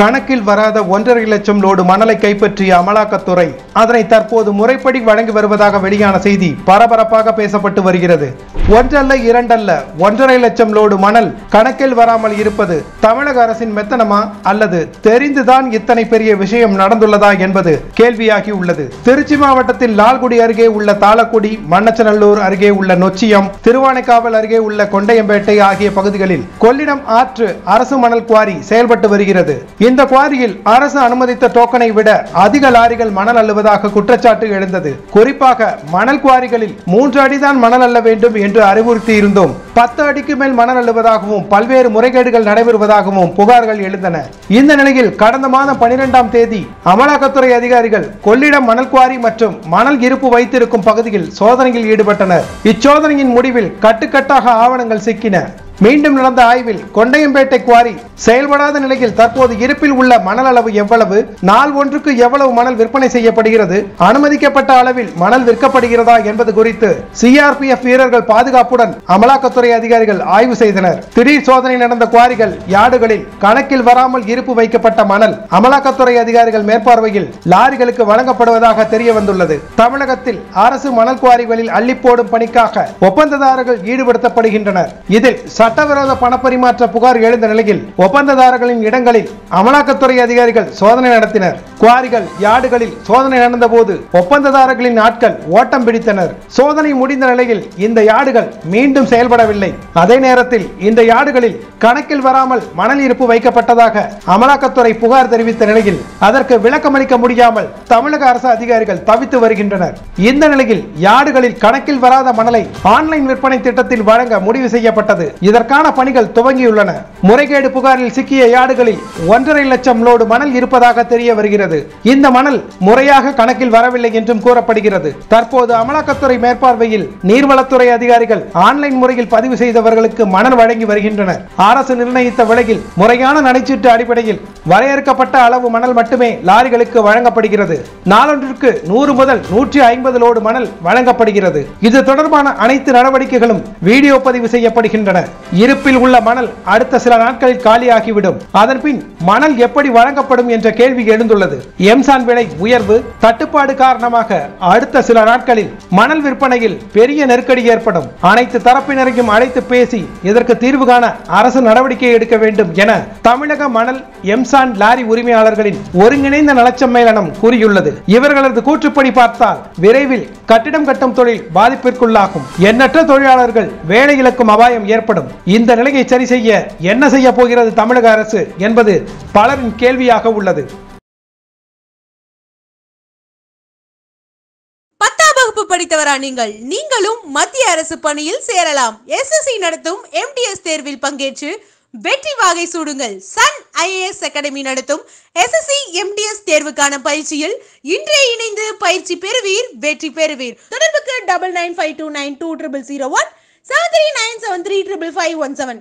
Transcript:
கணக்கில் வராத ஒன்றரை லட்சம் லோடு மணலை கைப்பற்றிய அமலாக்கத்துறை அதனை தற்போது முறைப்படி வழங்கி வருவதாக வெளியான செய்தி பரபரப்பாக பேசப்பட்டு வருகிறது. ஒன்றல்ல இரண்டல்ல ஒன்றரை லட்சம் லோடு மணல் கணக்கில் வராமல் இருப்பது தமிழக அரசின் மெத்தனமா அல்லது தெரிந்துதான் இத்தனை பெரிய விஷயம் நடந்துள்ளதா என்பது கேள்வியாகி உள்ளது. திருச்சி மாவட்டத்தில் லால்குடி அருகே உள்ள தாளக்குடி மண்ணச்சநல்லூர் அருகே உள்ள நொச்சியம் திருவானைக்காவல் அருகே உள்ள கொண்டையம்பேட்டை ஆகிய பகுதிகளில் கொள்ளிடம் ஆற்று அரசு மணல் குவாரி செயல்பட்டு வருகிறது. இந்த குவாரியில் அரசு அனுமதித்த டோக்கனை விட அதிக லாரிகள் மணல் அள்ளுவதாக குற்றச்சாட்டு எழுந்தது. குறிப்பாக மணல் குவாரிகளில் மூன்று அடிதான் மணல் அள்ள வேண்டும் என்று அறிவுறுத்தி இருந்தோம் பத்து அடிக்கு மேல் மணல் அள்ளுவதாகவும் பல்வேறு முறைகேடுகள் நடைபெறுவதாகவும் புகார்கள் எழுந்தன. இந்த நிலையில் கடந்த மாதம் பனிரெண்டாம் தேதி அமலாக்கத்துறை அதிகாரிகள் கொள்ளிடம் மணல் குவாரி மற்றும் மணல் இருப்பு வைத்திருக்கும் பகுதியில் சோதனையில் ஈடுபட்டனர். இச்சோதனையின் முடிவில் கட்டுக்கட்டாக ஆவணங்கள் சிக்கின. மீண்டும் நடந்த ஆய்வில் கொண்டையம்பேட்டை குவாரி செயல்படாத நிலையில் தற்போது இருப்பில் உள்ள மணல் அளவு எவ்வளவு? நாள் ஒன்றுக்கு எவ்வளவு மணல் விற்பனை செய்யப்படுகிறது? அனுமதிக்கப்பட்ட அளவில் மணல் விற்கப்படுகிறதா என்பது குறித்து சிஆர்பிஎஃப் வீரர்கள் பாதுகாப்புடன் அமலாக்கத்துறை அதிகாரிகள் ஆய்வு செய்தனர். திடீர் சோதனை நடந்த குவாரிகள் யாடுகளில் கணக்கில் வராமல் இருப்பு வைக்கப்பட்ட மணல் அமலாக்கத்துறை அதிகாரிகள் மேற்பார்வையில் லாரிகளுக்கு வழங்கப்படுவதாக தெரிய வந்துள்ளது தமிழகத்தில் அரசு மணல் குவாரிகளில் அள்ளி போடும் பணிக்காக ஒப்பந்ததாரர்கள் ஈடுபடுத்தப்படுகின்றனர். இதில் சட்டவிரோத பணப்பரிமாற்ற புகார் எழுந்த நிலையில் ஒப்பந்ததாரர்களின் இடங்களில் அமலாக்கத்துறை அதிகாரிகள் சோதனை நடத்தினர். குவாரிகள் யார்டுகளில் சோதனை நடந்தபோது ஒப்பந்ததாரர்களின் ஆட்கள் ஓட்டம் பிடித்தனர். சோதனை முடிந்த நிலையில் இந்த யார்டுகள் மீண்டும் செயல்படவில்லை. அதே நேரத்தில் இந்த யார்டுகளில் கணக்கில் வராமல் மணல் இருப்பு வைக்கப்பட்டதாக அமலாக்கத்துறை புகார் தெரிவித்த நிலையில் அதற்கு விளக்கமளிக்க முடியாமல் தமிழக அரசு அதிகாரிகள் தவித்து வருகின்றனர். இந்த நிலையில் யார்டுகளில் கணக்கில் வராத மணலை ஆன்லைன் விற்பனை திட்டத்தில் வழங்க முடிவு செய்யப்பட்டது. இதற்கான பணிகள் துவங்கியுள்ளன. முறைகேடு புகாரில் சிக்கிய யாடுகளில் ஒன்றரை லட்சம் லோடு மணல் இருப்பதாக தெரிய வருகிறது. இந்த மணல் முறையாக கணக்கில் வரவில்லை என்றும் கூறப்படுகிறது. தற்போது அமலாக்கத்துறை மேற்பார்வையில் நீர்வளத்துறை அதிகாரிகள் ஆன்லைன் முறையில் பதிவு செய்தவர்களுக்கு மணல் வழங்கி வருகின்றனர். அரசு நிர்ணயித்த விலையில் முறையான நடைச்சீட்டு அடிப்படையில் வரையறுக்கப்பட்ட அளவு மணல் மட்டுமே லாரிகளுக்கு வழங்கப்படுகிறது. நாளொன்றிற்கு நூறு முதல் நூற்றி ஐம்பது லோடு மணல் வழங்கப்படுகிறது. இது தொடர்பான அனைத்து நடவடிக்கைகளும் வீடியோ பதிவு செய்யப்படுகின்றன. இருப்பில் உள்ள மணல் அடுத்த சில நாட்களில் காலியாகிவிடும். அதன்பின் மணல் எப்படி வழங்கப்படும் என்ற கேள்வி எழுந்துள்ளது. எம்சான் விலை உயர்வு தட்டுப்பாடு காரணமாக அடுத்த சில நாட்களில் மணல் விற்பனையில் பெரிய நெருக்கடி ஏற்படும். அனைத்து தரப்பினரையும் அழைத்து பேசி இதற்கு தீர்வு காண அரசு நடவடிக்கை எடுக்க வேண்டும் என தமிழக மணல் எம்சான் லாரி உரிமையாளர்களின் ஒருங்கிணைந்த நலச்சம்மேளனம் கூறியுள்ளது. இவர்களது கூற்றுப்படி பார்த்தால் விரைவில் கட்டிடம் கட்டும் தொழில் பாதிப்பிற்குள்ளாகும். எண்ணற்ற தொழிலாளர்கள் வேலை இழக்கும் அபாயம் ஏற்படும். இந்த நிலையை சரி செய்ய என்ன செய்ய போகிறது தமிழக அரசு என்பது பலரின் கேள்வியாக உள்ளது. பத்தாம் வகுப்பு படித்தவரா நீங்கள்? நீங்களும் மத்திய அரசு பணியில் சேரலாம். எஸ்எஸ்சி நடத்தும் எம்டிஎஸ் தேர்வில் பங்கேற்று வெற்றி வாகை சூடுங்கள். சன் ஐஏஎஸ் அகாடமி நடத்தும் எஸ்எஸ்சி எம்டிஎஸ் தேர்வுக்கான பயிற்சியில் இன்றே இணைந்து பயிற்சி பெறுவீர் வெற்றி பெறுவீர். தொடர்புக்கு double nine five two nine two triple zero one seven three nine seven three triple five one seven